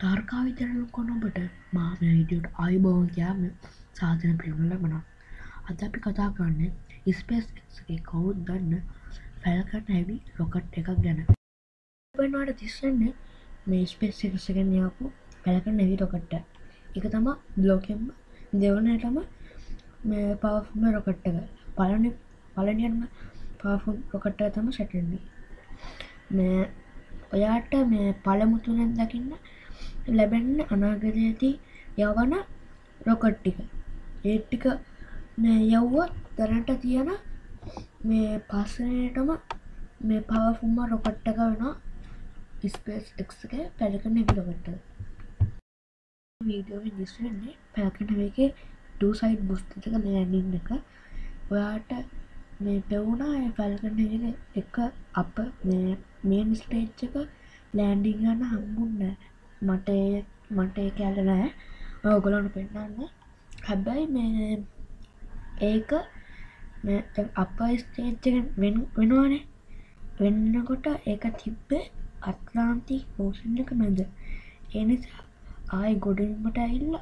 ටර්කා විතරන කොනොබට මාම විඩියට අයිබෝන් කියම සාධන පිරුණල වන අද අපි කතා කරන්න ඉස්පේස් එකගේ කවුත් දන්න ෆැල්කට හැවි රොකට් එකක් ගැන. බනවාට තිස්සන්නේ මේ ස්පේස් එකසගෙන යාපු පැලක නැවි රොකට්ට. එක තම බ්ලෝකෙම්ම දෙවනටම මේ පවම රොකට්ටක පලන පලනියන්ම පාෆුම් රොකට්ට තම සැටන්දී මේ ඔයාට මේ පළමුතුනෙන් දකින්න ලැබෙන්න අනාගතයති යවන රොකට්ටික ඒට්ටික යව්වත් දැනට තියෙන මේ පස්සනයටම මේ පවෆුම්ම රොකට්ටක වෙන ස්පේස් එක්ගේ පැලකන විලොකට්ට වීඩියෝ දිස්වෙන්නේ පැලකනවගේ ඩසයිඩ් බුස්තක ලෑනින් එක ඔයාට මේ පෙවුණා පැල්කන එක අප මේ ස්ටේච්චක ලෑන්ඩිගන්න හම්බුන්න මට මට ඒ කෑල නෑ. ඔයගොලොන පෙන්න්න හැබැයි මේ ඒක අප ස්ටේච්චෙන් වෙනවානේ. වෙන්නකොට ඒක තිබ්බේ අත්ලාන්ති පෝෂණක මැද. එනිසා ආය ගොඩින්මට ඇල්ල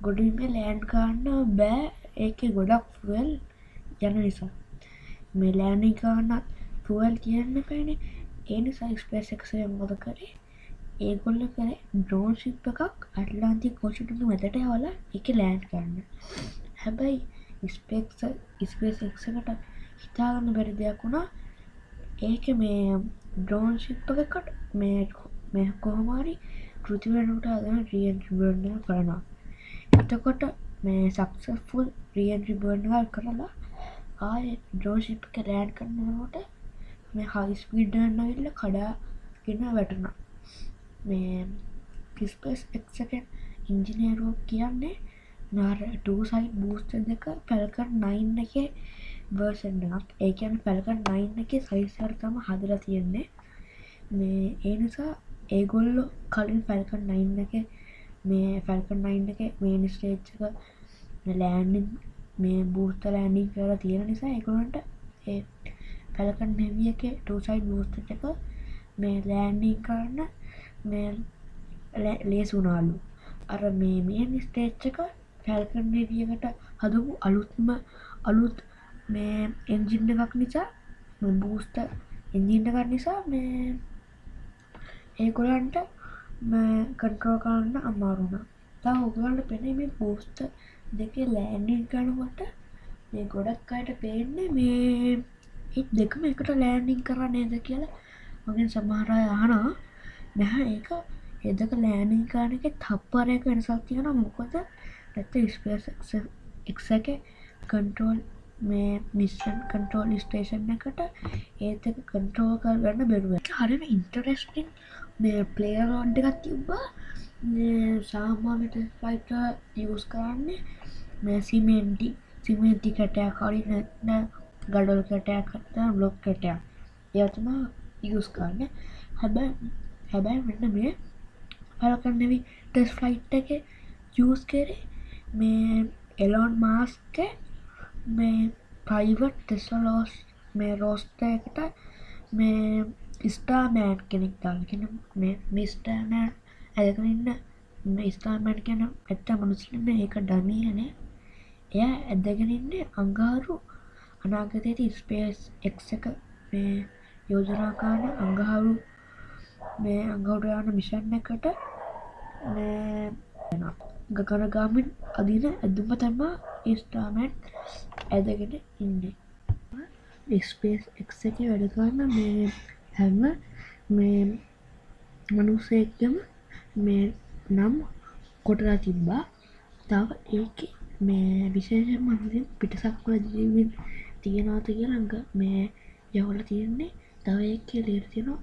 ගොඩින්ම ලෑන්් කාන්න බෑ. ඒක ගොඩක් ෆුවල් යන නිසා. මේ ලෑනි කාන්නත් ෆුවල් කියන්න පැනේ ඒ නිසා ස්පේසක්ෂය මොද කරේ? ඒගොල්ල කර ඩ්‍රෝන් ශිප් එකක් අටලාන්ති කෝෂටුතු මැතට හවල එක ලෑන්් කරන්න. හැබැයි ස්පෙක්ස ස්පේස් එක්සකට හිතාගන්න බැරි දෙයක් වුණා. ඒක මේ ඩ්‍රෝන් ශිප්පකට මේ මෙ කොහොමාරි කෘතිවනට අදන රියන් රිබර්ණ කරනවා. එතකොට මේ සක්සෆුල් රියන් රිබර්ණවල් කරලා ආය ඩ්‍රෝශිප් ලෑන් කරන්නකොට මේ හයිස්පිඩන්න ඉල්ල කඩාගෙන වැටනා මේ පිස්පස් එක්සකෙන් ඉංජිනේරුව කියන්නේ නාර ටසයි බූස්ට දෙක පැල්කන් නයින් එක වර්සන්ඩක් ඒකන පැල්කන් නයින් එක සයිසර්තම හදල තියෙන්නේ. මේ ඒ නිසා ඒගොල්ලො කලින් පැල්කන් නයින් එක මේ ෆැල්කන් නයින් එක මේ ස්ටේච්ක ලෑන්ඩින් මේ බූස්ත ලෑන්ඩින් කරලා තියෙන නිසා එකොලන්ට ඒ පැලකන් නෙවිය එක ටසයි බූස්ත එක මේ ලෑන්ඩින් කරන්න ලේසුනාලු අර මේ මියන් ස්ටේච්චක ෆැල්කන්නේ වියකට හදපු අලුත්ම අලුත් මේ එන්ජින්න එකක් නිසා බූස්ට එන්ජින්නකක් නිසා මේ ඒගොලන්ට කන්ට්‍රෝ කරන්න අමාරුණ තා ඔගලන්ට පෙන මේ පෝස්ට දෙක ලෑන්ඩින් කනුවට මේ ගොඩක් අයට පේන්නේ මේ එත් දෙකම එකට ලෑන්ඩිං කරන්නේද කියලා මගෙන් සමහරය අහනා නැහැ. ඒක එදක ලෑනිකානක තප්පරයක වෙනසක් තියෙන මොකොද නැත ස්පේස් එක්ක කන්ට්‍රෝල් මේ මිස්සන් කන්ට්‍රෝල් ස්ටේෂන් එකට ඒතක කන්ට්‍රෝ කරගන්න බැරුව හරිම ඉන්ටරෙස්ටිං මේ පලේරෝන්්ඩ එකත් තිබ්බා. සාමාමට ෆයිට යස් කරන්නේ මේ සිමෙන්ටි සිමෙන්ටි කටයක් කලින් නැත්න ගඩොල් කටයක් කත්තා බ්ලොක් කටයක්. යතුමා යස් කරන්න. හැබැ හැබැයි මෙන්න මේ පලකන්නවි ටෙස් ෆ්ලයිට් එක යස් කෙරේ මේ එලොන් මාස්ක මේ පයිවට ටෙස්ලෝස් මේ රෝස්ටයකට මේ ස්ටාමෑන් කෙනෙක් දාගෙන මේ මිස්ටෑමෑන් ඇදකරන්න ස්ථාමෑන් කියන ඇත්ත මනුස්ලන්න ඒක ඩමීහනේ එය ඇදගෙනන්න අංගාරු අනාගතයට ස්පේස් එක් එක මේ යෝජනාකාන අංගහාරු මේ අංගවටයාන මිෂන්න එකට ගකරගාමින් අදින ඇදුම තැම්මා ස්ටාමන් ඇදගෙන ඉන්න. ස්පේස් එක් එක වැඩකාන්න මේ හැම මේ මනුසේක්‍යම මේ නම් කොටලා තිබ්බා. තව ඒක මේ විශේෂ මන්සින් පිටසක්වල ජීවින් තියෙනවාත කියලඟ මේ යවල තියෙන්නේ. තව එක් ලේර තියෙනවා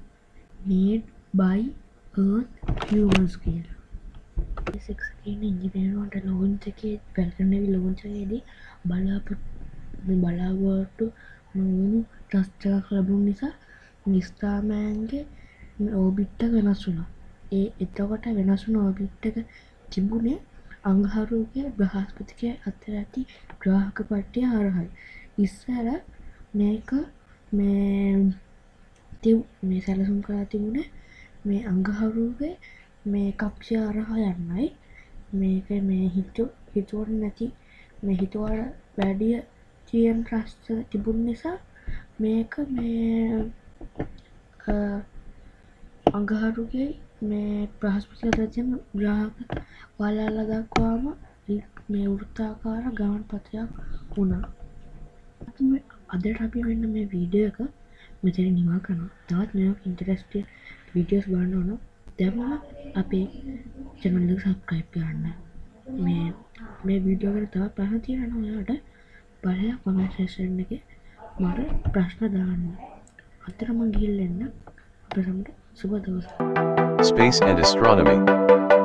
නීඩ් බයි හමන්ස් කියලා. ඉජිනේරුවට ලෝන්චකේ පැල්කරනවි ලෝංචකේදී බලාප බලාගොට්ටු නොවුණු ටස්ටක් ලැබුම් නිසා නිස්ථාමෑන්ගේ ඕබිට්ට වෙනස් වුණා. ඒ එතකොට වෙනසුන ඕබිට්ටක තිබුණේ අංහරුගේ බ්‍රහස්පතිකය අත්තර ඇති ග්‍රාහක පට්ටය හරහයි. ඉස්සර මේක මේ තිව් මේ සැලසුම් කරා තිබුණ මේ අංගහරුගේ මේ කක්ෂය අරහා යන්නයි. මේක මේ හිතු හිතුවට නැති මේ හිතුවට වැඩිය තියෙන් ප්‍රශ්ස තිබුන් නිසා මේක මේ අඟහරුගේ මේ ප්‍රහස්පති රජන ග්‍රාහක වලල්ල දක්වාම මේ වෘත්තාකාර ගමන් පතයක් වුණා. අදට අපි වෙන්න මේ වීඩියෝ එක මෙතර නිවා කන තවත් මෙ ඉන්ටරස්ට විඩියස් බන්න ඕන. දැම අපේ චැනල්ල සබ්කයිප් කරන්න. මේ මේ වීඩියෝකට තව පහ තියෙන ඔයාට බලය කොමශේෂන් එක මර ප්‍රශ්න දාන්න. අතරම ගිල්ලෙන්න අප සමට සුබ දවස Space and Astronomy.